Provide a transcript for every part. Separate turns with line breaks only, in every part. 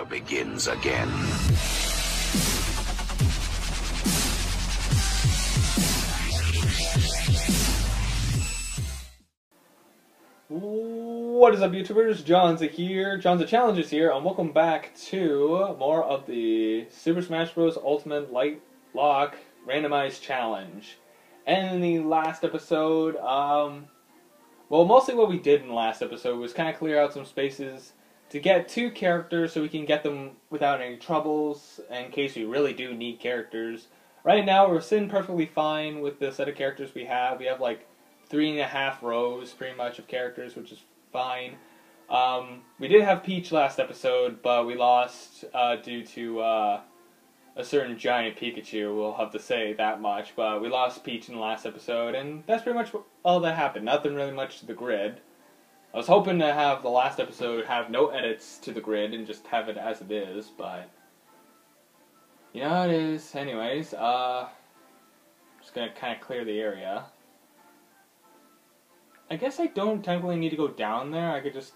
era begins again.
What is up, YouTubers? Johnzza here. Johnzza Challenges here, and welcome back to more of the Super Smash Bros. Ultimate Light Lock Randomized Challenge. And in the last episode, um, well, mostly what we did in the last episode was kind of clear out some spaces to get two characters so we can get them without any troubles in case we really do need characters. Right now, we're sitting perfectly fine with the set of characters we have. We have like three and a half rows, pretty much, of characters, which is fine. Um, we did have Peach last episode, but we lost uh, due to uh, a certain giant Pikachu. We'll have to say that much. But we lost Peach in the last episode, and that's pretty much all that happened. Nothing really much to the grid. I was hoping to have the last episode have no edits to the grid and just have it as it is, but you know how it is. Anyways, uh, just gonna kind of clear the area. I guess I don't technically need to go down there. I could just.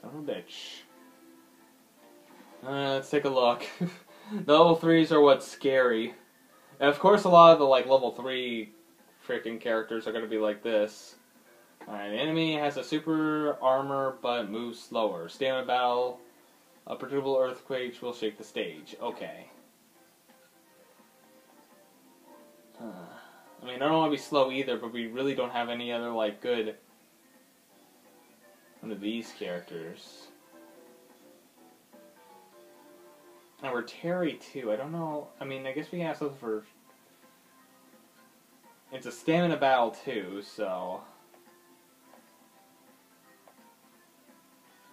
Son of a bitch. Uh, let's take a look. the level threes are what's scary. And of course, a lot of the like level three freaking characters are gonna be like this. Alright, enemy has a super armor but moves slower. Stamina battle, a predictable earthquake will shake the stage. Okay. Uh, I mean, I don't want to be slow either, but we really don't have any other, like, good one of these characters. And we're Terry, too. I don't know. I mean, I guess we have something for... It's a stamina battle, too, so...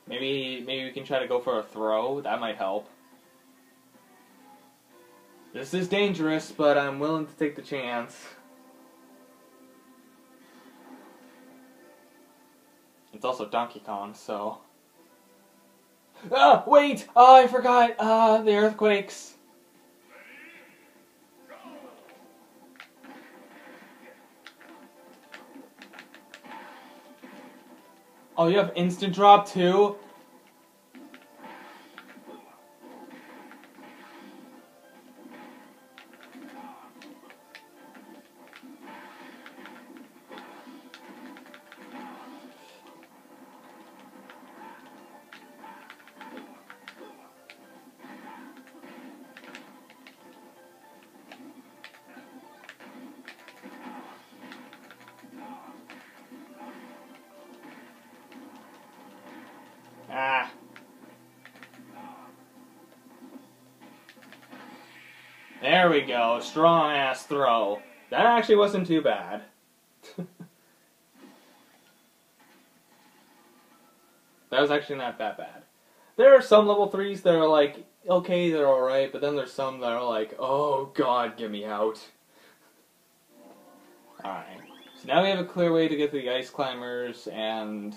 Maybe, maybe we can try to go for a throw. That might help. This is dangerous, but I'm willing to take the chance. It's also Donkey Kong, so... Ah, wait! Oh, I forgot! Ah, the earthquakes. Oh, you have instant drop too? We go. Strong ass throw. That actually wasn't too bad. that was actually not that bad. There are some level 3s that are like, okay, they're alright, but then there's some that are like, oh god, get me out. Alright. So now we have a clear way to get to the ice climbers, and,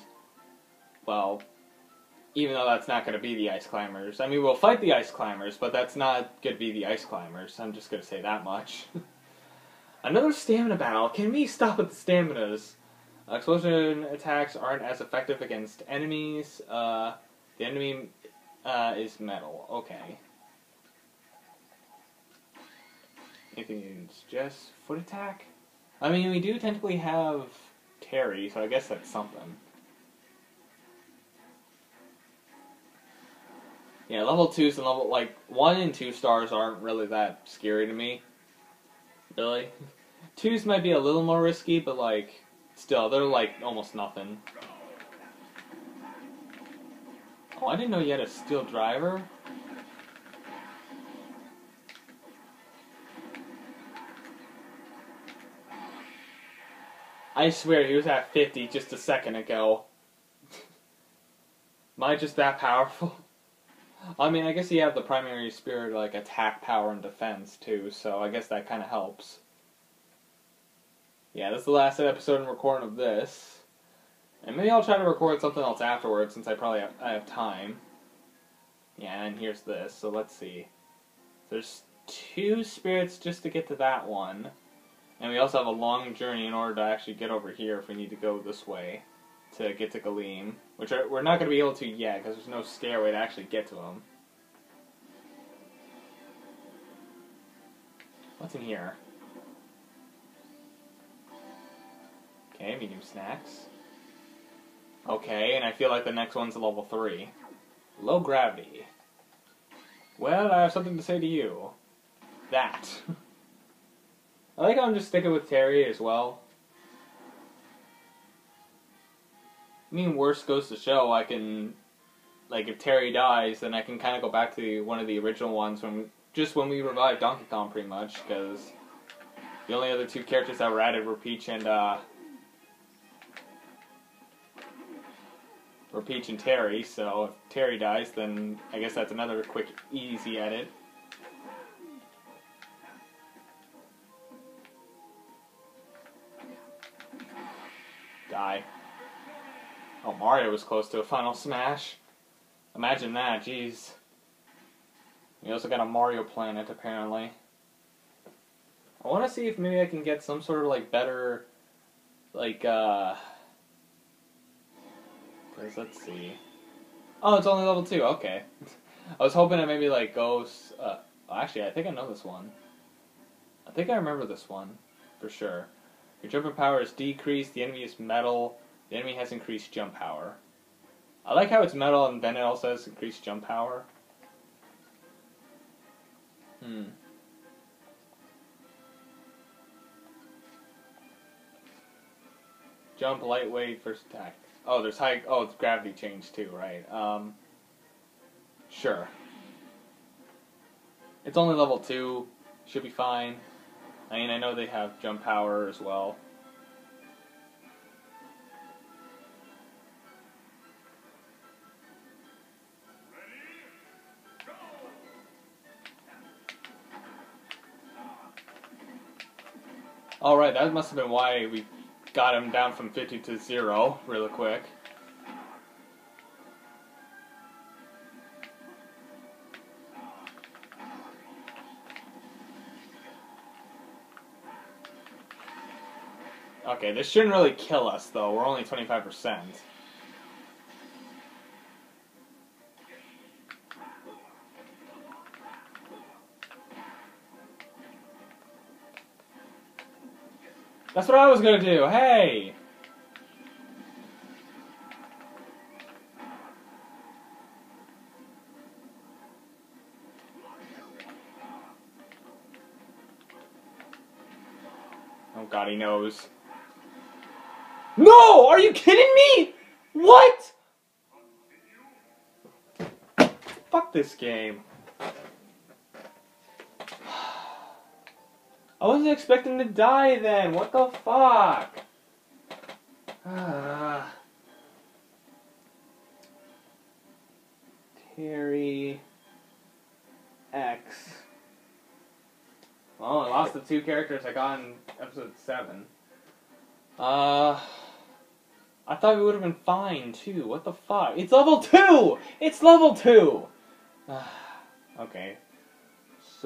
well, even though that's not going to be the ice climbers. I mean, we'll fight the ice climbers, but that's not going to be the ice climbers. I'm just going to say that much. Another stamina battle. Can we stop with the staminas? Explosion attacks aren't as effective against enemies. Uh, the enemy uh, is metal. Okay. Anything you can suggest? Foot attack? I mean, we do technically have Terry, so I guess that's something. Yeah, level twos and level like one and two stars aren't really that scary to me. Really, twos might be a little more risky, but like still, they're like almost nothing. Oh, I didn't know you had a steel driver. I swear he was at 50 just a second ago. Am I just that powerful? I mean, I guess you have the primary spirit like attack, power, and defense too, so I guess that kind of helps. Yeah, this is the last episode and recording of this. And maybe I'll try to record something else afterwards since I probably have, I have time. Yeah, and here's this, so let's see. There's two spirits just to get to that one. And we also have a long journey in order to actually get over here if we need to go this way. to get to Galeem, which are, we're not going to be able to yet because there's no stairway to actually get to them. What's in here? Okay, medium snacks. Okay, and I feel like the next one's level 3. Low gravity. Well, I have something to say to you. That. I like how I'm just sticking with Terry as well. Mean, worst goes to show, I can, like, if Terry dies, then I can kind of go back to one of the original ones from just when we revived Donkey Kong, pretty much, because the only other two characters that were added were Peach and, uh, were Peach and Terry, so if Terry dies, then I guess that's another quick, easy edit. Die. Oh, Mario was close to a final smash. Imagine that, jeez. We also got a Mario Planet, apparently. I want to see if maybe I can get some sort of, like, better, like, uh... Cause let's see. Oh, it's only level 2, okay. I was hoping to maybe, like, go... Uh, actually, I think I know this one. I think I remember this one, for sure. Your jumping power is decreased, the enemy is metal, the enemy has increased jump power. I like how it's metal and then it also has increased jump power. Hmm. Jump lightweight first attack. Oh, there's high. Oh, it's gravity change too, right? Um. Sure. It's only level two. Should be fine. I mean, I know they have jump power as well. Oh, Alright, that must have been why we got him down from 50 to 0 real quick. Okay, this shouldn't really kill us, though. We're only 25%. That's what I was gonna do. Hey! Oh god, he knows. No! Are you kidding me? What? Fuck this game. I wasn't expecting to die then. What the fuck? Ah. Terry X. Well, I lost the two characters I got in episode 7. Uh. I thought we would have been fine too. What the fuck? It's level 2! It's level 2! okay.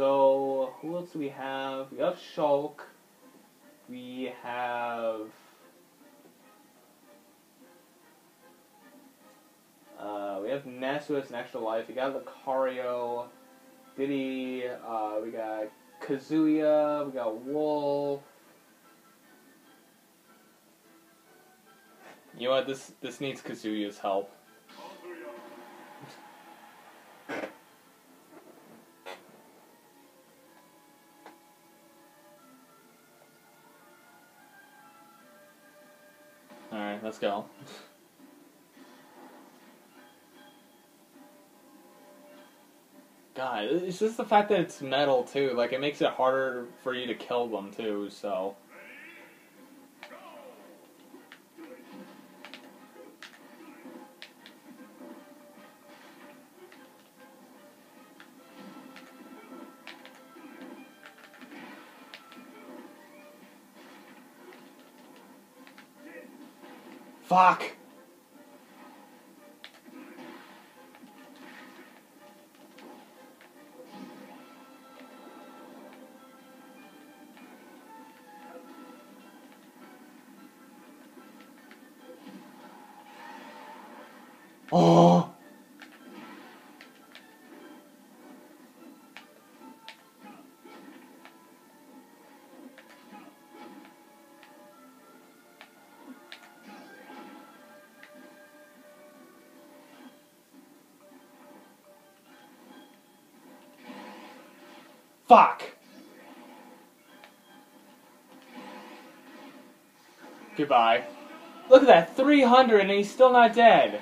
So, who else do we have? We have Shulk. We have. Uh, we have Ness who has an extra life. We got Lucario, Diddy, uh, we got Kazuya, we got Wolf. You know what? This this needs Kazuya's help. Let's go. God, it's just the fact that it's metal too. Like it makes it harder for you to kill them too. So. Fuck! Fuck! Goodbye. Look at that, 300 and he's still not dead.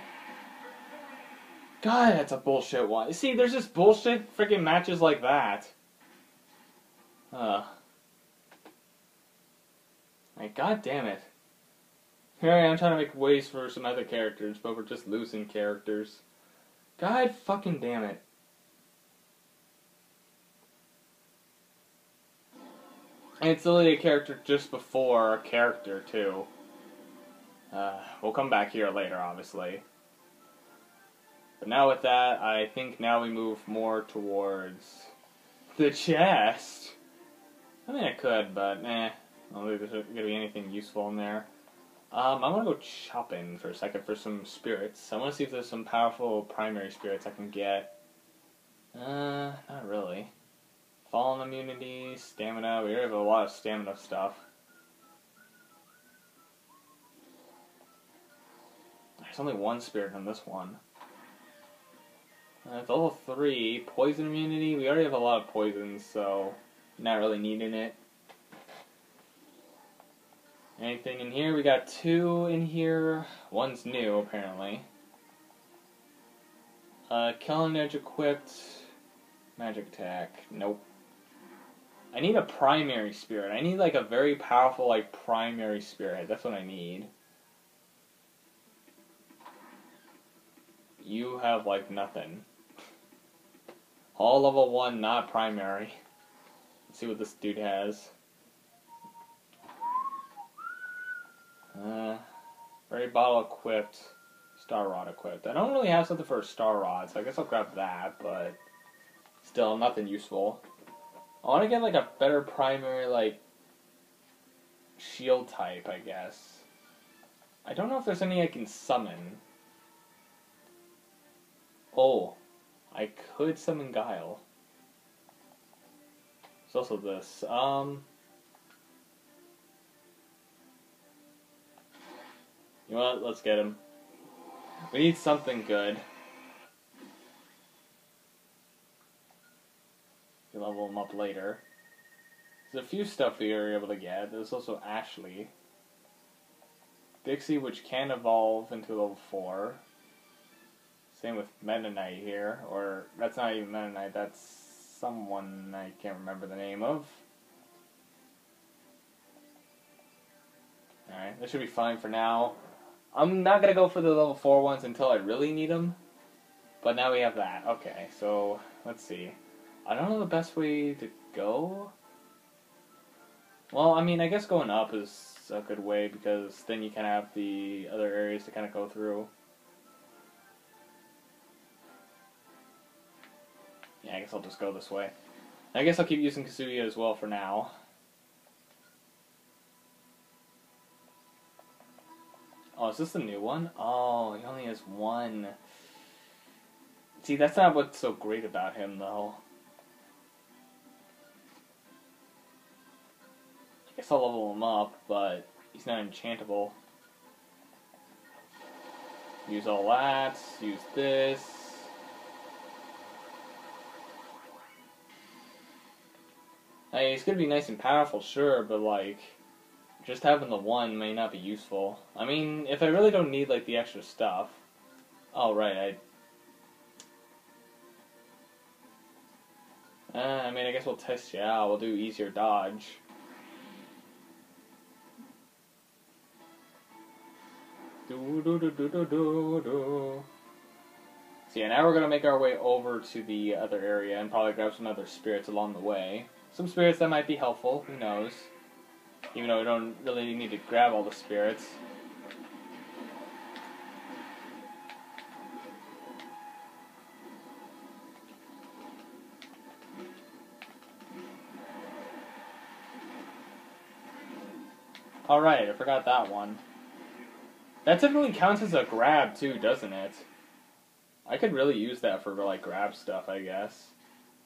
God, that's a bullshit one. See, there's just bullshit freaking matches like that. Uh. Like, god damn it. Here I am trying to make ways for some other characters, but we're just losing characters. God fucking damn it. And it's literally a character just before a character, too. Uh, we'll come back here later, obviously. But now with that, I think now we move more towards the chest. I mean, I could, but eh. I don't think there's gonna be anything useful in there. Um, I want to go chopping for a second for some spirits. I want to see if there's some powerful primary spirits I can get. Uh, not really. Fallen immunity, stamina. We already have a lot of stamina stuff. There's only one spirit on this one. Uh, it's level 3. Poison immunity. We already have a lot of poisons, so not really needing it. Anything in here? We got two in here. One's new, apparently. Uh, Killing Edge equipped. Magic attack. Nope. I need a primary spirit. I need like a very powerful like primary spirit. That's what I need. You have like nothing. All level 1, not primary. Let's see what this dude has. Uh, Fairy Bottle equipped. Star Rod equipped. I don't really have something for a Star Rod, so I guess I'll grab that, but still nothing useful. I want to get like a better primary like shield type, I guess. I don't know if there's any I can summon. Oh, I could summon Guile. There's also this. Um, you know what? Let's get him. We need something good. Level them up later. There's a few stuff we are able to get. There's also Ashley. Dixie, which can evolve into level 4. Same with Knight here, or that's not even Knight, that's someone I can't remember the name of. Alright, this should be fine for now. I'm not gonna go for the level 4 ones until I really need them. But now we have that. Okay, so let's see. I don't know the best way to go. Well, I mean, I guess going up is a good way because then you kind of have the other areas to kind of go through. Yeah, I guess I'll just go this way. I guess I'll keep using Kazuya as well for now. Oh, is this the new one? Oh, he only has one. See, that's not what's so great about him, though. Guess I'll level him up, but he's not enchantable. Use all that, use this. Hey, he's gonna be nice and powerful, sure, but like, just having the one may not be useful. I mean, if I really don't need like the extra stuff. Oh right, I. Uh, I mean, I guess we'll test you out. We'll do easier dodge. Do do do do do do do. So yeah, now we're gonna make our way over to the other area and probably grab some other spirits along the way some spirits that might be helpful, who knows. Even though we don't really need to grab all the spirits. Alright, I forgot that one. That typically counts as a grab too, doesn't it? I could really use that for like grab stuff, I guess.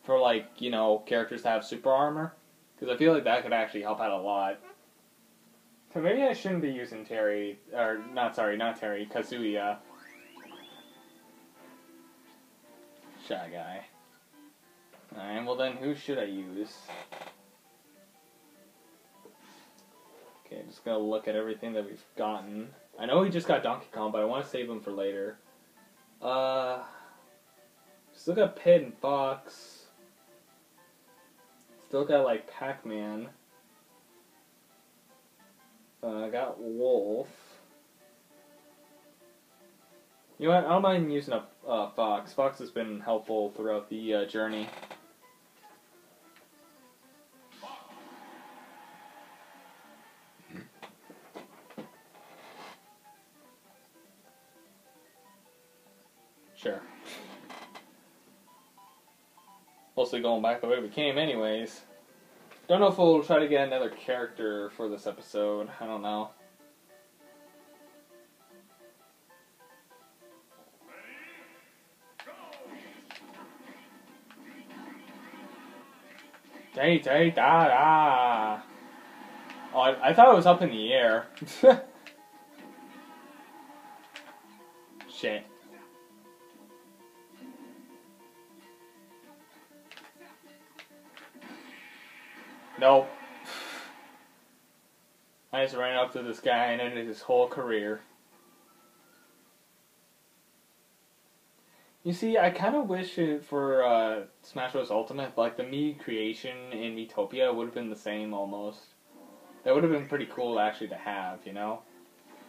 For like you know characters to have super armor, because I feel like that could actually help out a lot. So maybe I shouldn't be using Terry, or not. Sorry, not Terry. Kazuya. Shy guy. Alright, well then, who should I use? Okay, just gonna look at everything that we've gotten. I know he just got Donkey Kong, but I want to save him for later. Uh, still got Pit and Fox. Still got like Pac-Man. Uh, got Wolf. You know what? I don't mind using a uh, Fox. Fox has been helpful throughout the uh, journey. Sure. Mostly going back the way we came, anyways. Don't know if we'll try to get another character for this episode. I don't know. Day, day, da, da. Oh, I, I thought it was up in the air. Shit. Nope. I just ran up to this guy and ended his whole career. You see, I kind of wish for uh, Smash Bros. Ultimate, like the Mii creation in Miitopia would have been the same almost. That would have been pretty cool actually to have, you know?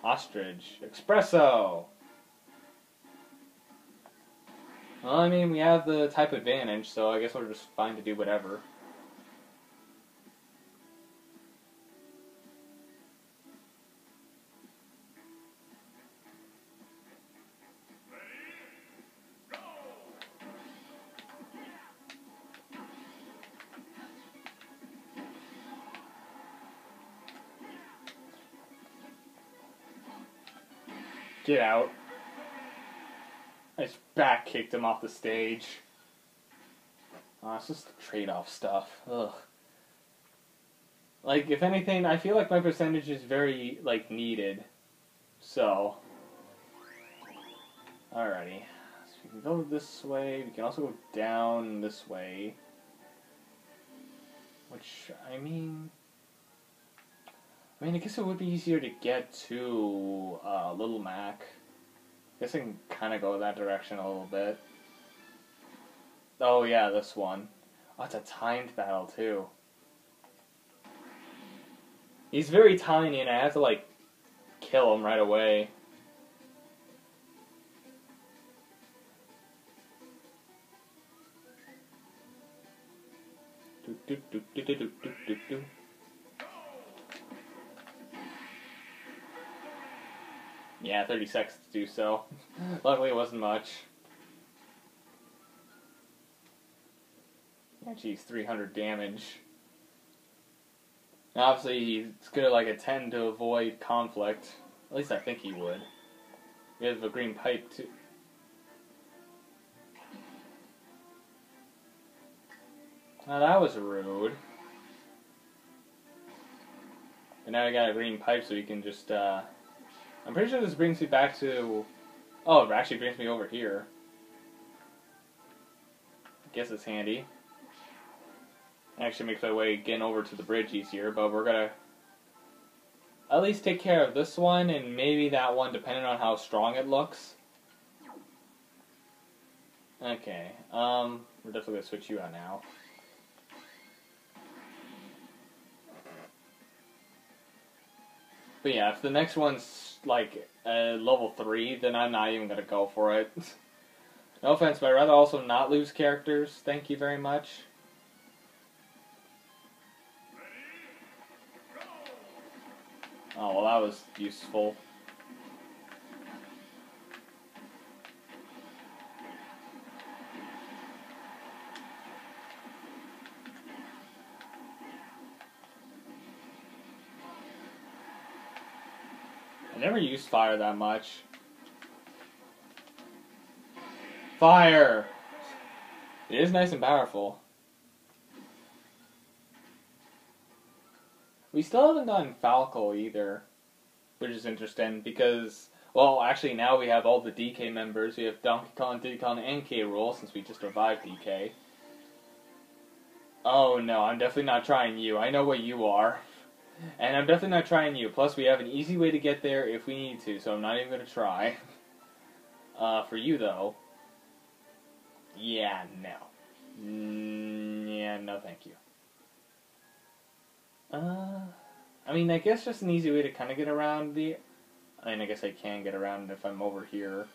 Ostrich. Espresso! Well, I mean, we have the type advantage, so I guess we're just fine to do whatever. Get out. I just back kicked him off the stage. Oh, it's just trade off stuff. Ugh. Like, if anything, I feel like my percentage is very, like, needed. So. Alrighty. So we can go this way. We can also go down this way. Which, I mean. I mean, I guess it would be easier to get to uh, Little Mac. I guess I can kind of go that direction a little bit. Oh yeah, this one. Oh, it's a timed battle too. He's very tiny and I have to like kill him right away. Do, do, do, Yeah, 30 seconds to do so. Luckily it wasn't much. Yeah, geez, 300 damage. Now, obviously, he's gonna like attend to avoid conflict. At least I think he would. He has a green pipe too. Now that was rude. And now I got a green pipe so he can just uh, I'm pretty sure this brings me back to... Oh, it actually brings me over here. Guess it's handy. Actually makes my way getting over to the bridge easier, but we're gonna at least take care of this one and maybe that one depending on how strong it looks. Okay, um, we're definitely gonna switch you out now. But yeah, if the next one's like uh, level 3, then I'm not even gonna go for it. no offense, but I'd rather also not lose characters. Thank you very much. Oh, well that was useful. Never used fire that much. fire. It is nice and powerful. We still haven't gotten Falco either, which is interesting because, well, actually now we have all the DK members. We have Donkey Kong, Diddy Kong, and K. Rool since we just revived DK. Oh no, I'm definitely not trying you. I know what you are. And I'm definitely not trying you. Plus, we have an easy way to get there if we need to, so I'm not even going to try. Uh, for you, though. Yeah, no. Mm, yeah, no thank you. Uh, I mean, I guess just an easy way to kind of get around the... I mean, I guess I can get around if I'm over here.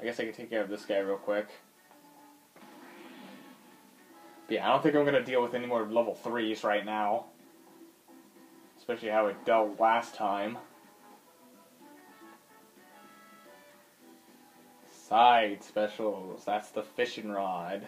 I guess I can take care of this guy real quick. But yeah, I don't think I'm going to deal with any more level 3s right now. Especially how it dealt last time. Side specials. That's the fishing rod.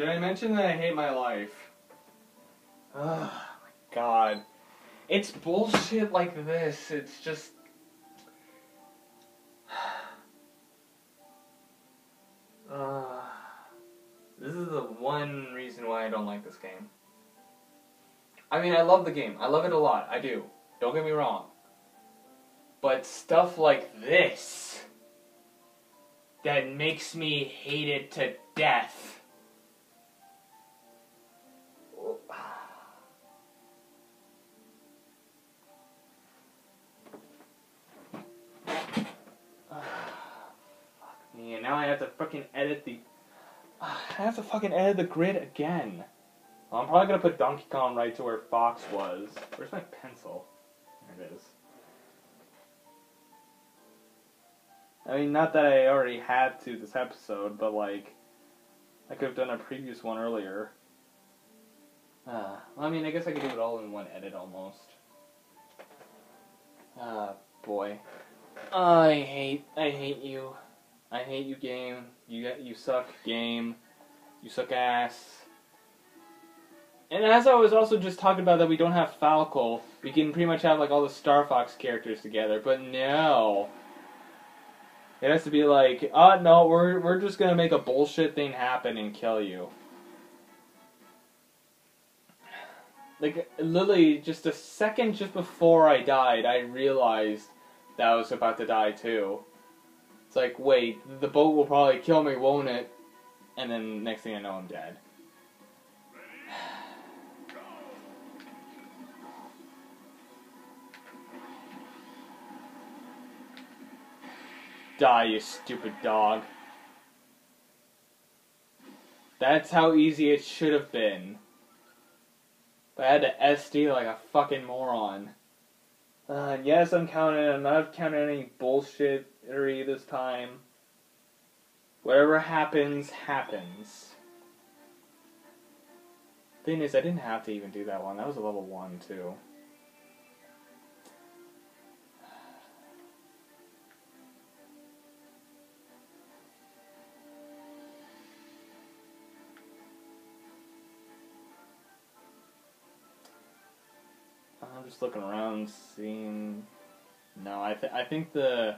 Did I mention that I hate my life? Oh my god. It's bullshit like this. It's just. Uh, this is the one reason why I don't like this game. I mean, I love the game. I love it a lot. I do. Don't get me wrong. But stuff like this that makes me hate it to death. And now I have to fucking edit the. I have to fucking edit the grid again. Well, I'm probably gonna put Donkey Kong right to where Fox was. Where's my pencil? There it is. I mean, not that I already had to this episode, but like, I could have done a previous one earlier. Uh, well, I mean, I guess I could do it all in one edit almost. Ah, boy. I hate, I hate you. I hate you, game. You, you suck, game. You suck ass. And as I was also just talking about that we don't have Falco, we can pretty much have like all the Star Fox characters together, but no. It has to be like, uh no, we're we're just gonna make a bullshit thing happen and kill you. Like literally just a second just before I died, I realized that I was about to die too. It's like, wait, the boat will probably kill me, won't it? And then next thing I know I'm dead. Die, you stupid dog. That's how easy it should have been. But I had to SD like a fucking moron. Uh, yes, I'm counting. I'm not counting any bullshittery this time. Whatever happens, happens. Thing is, I didn't have to even do that one. That was a level one too. I'm just looking around, seeing. No, I th- I think the,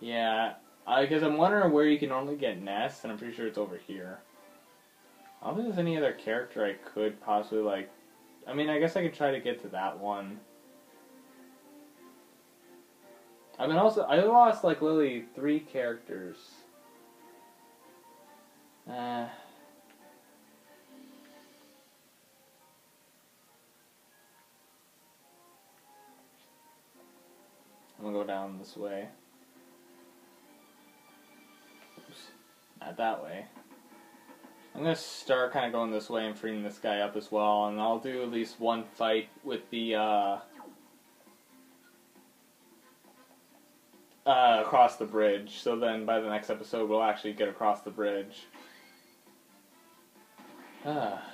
yeah, I because I'm wondering where you can normally get nests, and I'm pretty sure it's over here. I don't think there's any other character I could possibly like. I mean, I guess I could try to get to that one. I mean, also I lost like literally three characters. Uh, I'm gonna go down this way. Not that way. I'm gonna start kind of going this way and freeing this guy up as well, and I'll do at least one fight with the uh, uh, across the bridge. So then by the next episode, we'll actually get across the bridge. Ah.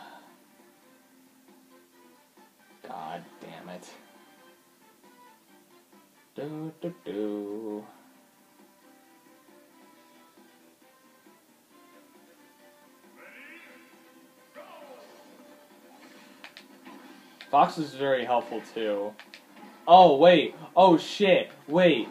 God damn it. Do do do. Fox is very helpful too. Oh wait. Oh shit. Wait.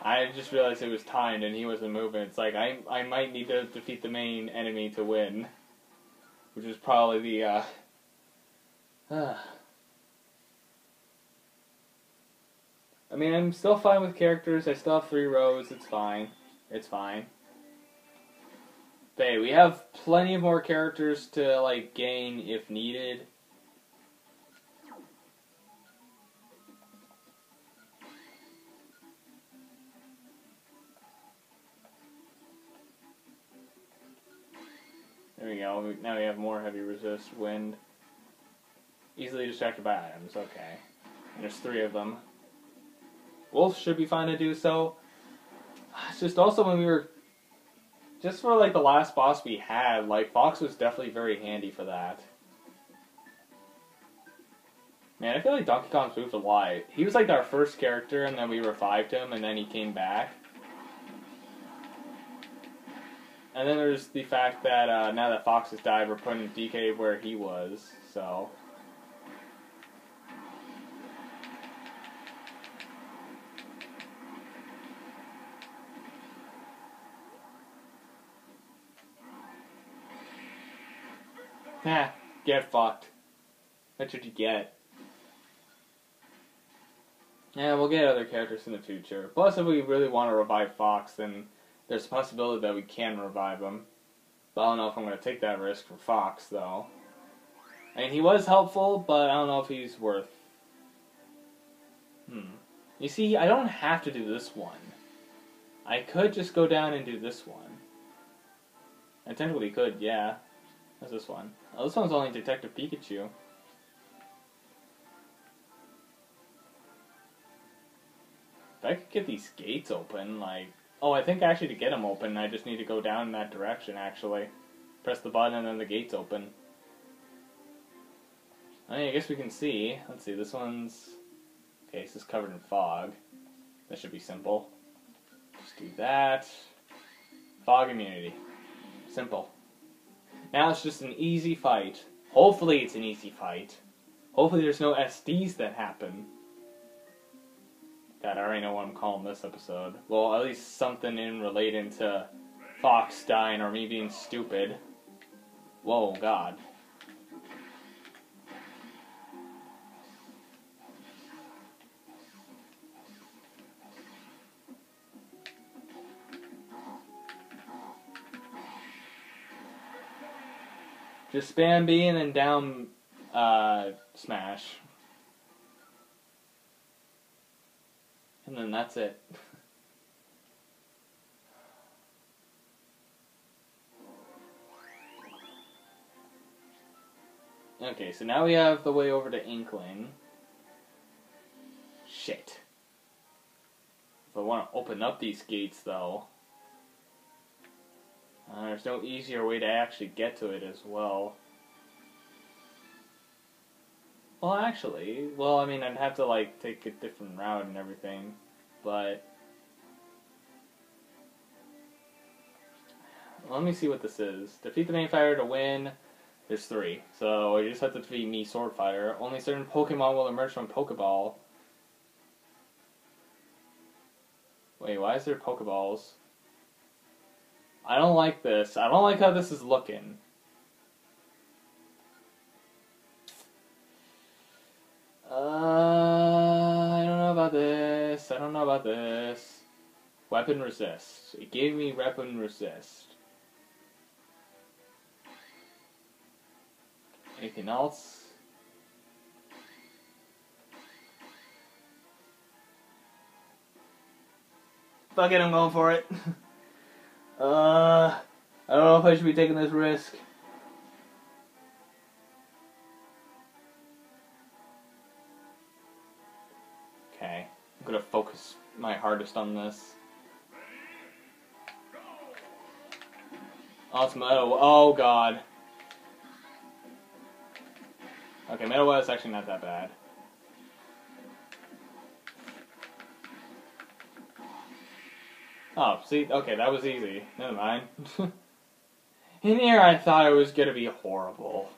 I just realized it was timed and he wasn't moving. It's like I I might need to defeat the main enemy to win, which is probably the. Uh, uh. I mean, I'm still fine with characters. I still have three rows. It's fine. It's fine. But hey, we have plenty of more characters to like gain if needed. There we go. Now we have more heavy resist wind. Easily distracted by items. Okay. And there's three of them. Wolf should be fine to do so. It's just also when we were just for like the last boss we had, like Fox was definitely very handy for that. Man, I feel like Donkey Kong's moved a lot. He was like our first character, and then we revived him, and then he came back. And then there's the fact that uh, now that Fox has died, we're putting DK where he was, so. Ha, get fucked. That's what you get. Yeah, we'll get other characters in the future. Plus, if we really want to revive Fox, then there's a possibility that we can revive him. But I don't know if I'm going to take that risk for Fox, though. I mean, he was helpful, but I don't know if he's worth... Hmm. You see, I don't have to do this one. I could just go down and do this one. I technically could, yeah. What's this one? Oh, this one's only Detective Pikachu. If I could get these gates open, like... Oh, I think actually to get them open, I just need to go down in that direction, actually. Press the button and then the gates open. I, mean, I guess we can see. Let's see, this one's... Okay, this is covered in fog. That should be simple. Just do that. Fog immunity. Simple. Now it's just an easy fight. Hopefully it's an easy fight. Hopefully there's no SDs that happen. God, I already know what I'm calling this episode. Well, at least something in relating to Fox dying or me being stupid. Whoa, God. Just spam B and then down uh, smash. And then that's it. okay, so now we have the way over to Inkling. Shit. If I want to open up these gates, though... Uh, there's no easier way to actually get to it as well. Well, actually, well, I mean, I'd have to, like, take a different route and everything, but... Let me see what this is. Defeat the main fighter to win. There's three. So, you just have to defeat Mii, Sword Fighter. Only certain Pokemon will emerge from Pokeball. Wait, why is there Pokeballs? I don't like this. I don't like how this is looking. Uh, I don't know about this. I don't know about this. Weapon resist. It gave me weapon resist. Anything else? Fuck it, I'm going for it. uh, I don't know if I should be taking this risk. Okay, I'm gonna focus my hardest on this. Oh, metal. Oh, God. Okay, metal was actually not that bad. Oh, see, okay, that was easy. Never mind. In here, I thought it was gonna be horrible.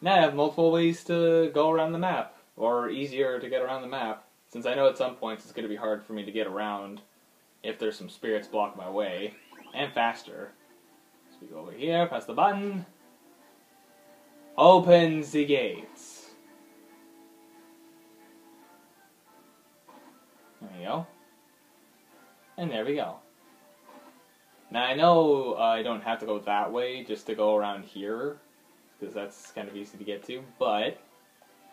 Now I have multiple ways to go around the map, or easier to get around the map, since I know at some points it's gonna be hard for me to get around if there's some spirits block my way, and faster. So we go over here, press the button, open the gates. There you go. And there we go. Now I know uh, I don't have to go that way just to go around here, because that's kind of easy to get to, but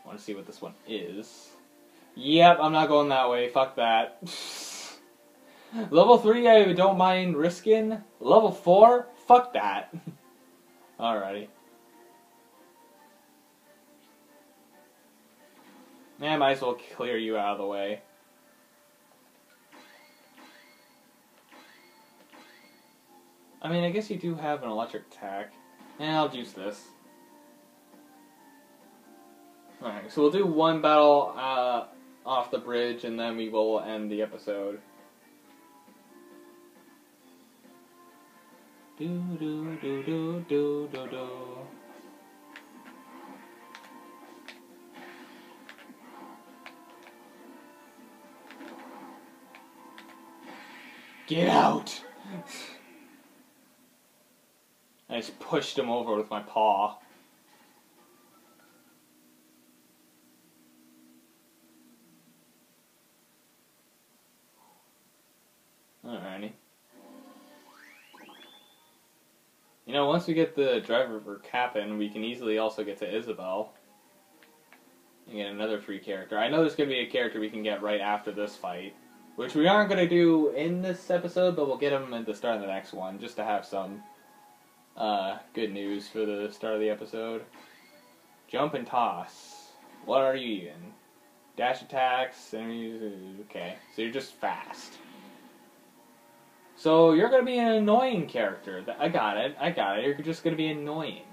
I want to see what this one is. Yep, I'm not going that way, fuck that. Level 3 I don't mind risking. Level 4? Fuck that. Alrighty. Yeah, I might as well clear you out of the way. I mean, I guess you do have an electric attack. And I'll use this. Alright, so we'll do one battle uh, off the bridge, and then we will end the episode. Do do do do do do do. Get out! I just pushed him over with my paw. Alrighty. You know, once we get the driver for Cap'n, we can easily also get to Isabelle. And get another free character. I know there's going to be a character we can get right after this fight. Which we aren't going to do in this episode, but we'll get him at the start of the next one, just to have some uh, good news for the start of the episode. Jump and toss. What are you even? Dash attacks, enemies, okay. So you're just fast. So you're gonna be an annoying character. I got it, I got it. You're just gonna be annoying.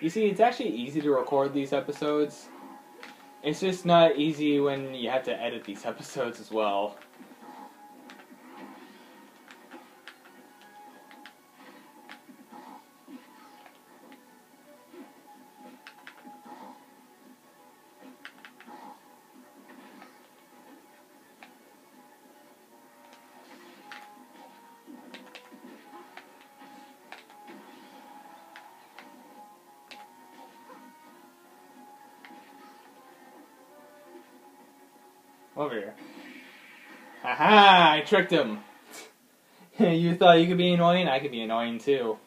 You see, it's actually easy to record these episodes. It's just not easy when you have to edit these episodes as well. Over here. Haha! I tricked him! you thought you could be annoying? I could be annoying too.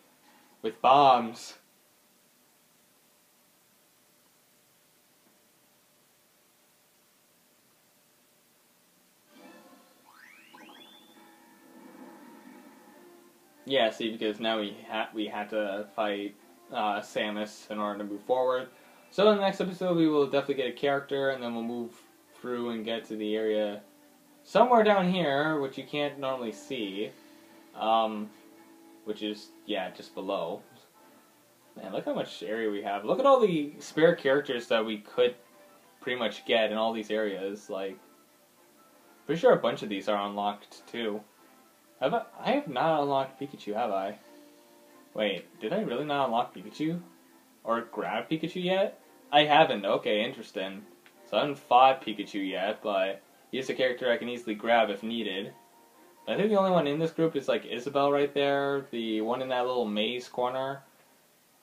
With bombs. Yeah, see, because now we ha we had to fight uh, Samus in order to move forward. So in the next episode, we will definitely get a character, and then we'll move through and get to the area somewhere down here, which you can't normally see, um, which is, yeah, just below. Man, look how much area we have. Look at all the spare characters that we could pretty much get in all these areas. Like, pretty sure a bunch of these are unlocked too. Have I, I have not unlocked Pikachu, have I? Wait, did I really not unlock Pikachu? or grab Pikachu yet. I haven't. Okay, interesting. So I haven't fought Pikachu yet, but he's a character I can easily grab if needed. I think the only one in this group is like Isabelle right there, the one in that little maze corner.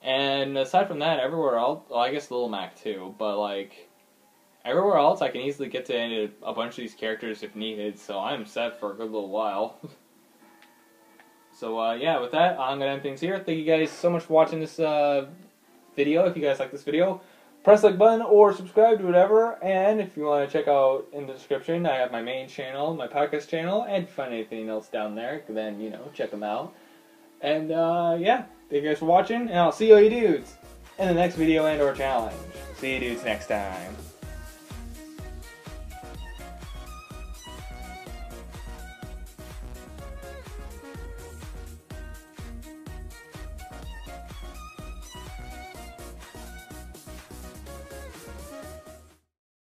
And aside from that, everywhere else, well, I guess Little Mac too, but like everywhere else, I can easily get to a bunch of these characters if needed. So I'm set for a good little while. so uh, yeah, with that, I'm gonna end things here. Thank you guys so much for watching this uh, video. If you guys like this video, press like button or subscribe to whatever. And if you want to check out in the description, I have my main channel, my podcast channel, and if you find anything else down there, then you know check them out. And uh, yeah, thank you guys for watching, and I'll see all you dudes in the next video and or challenge. See you dudes next time.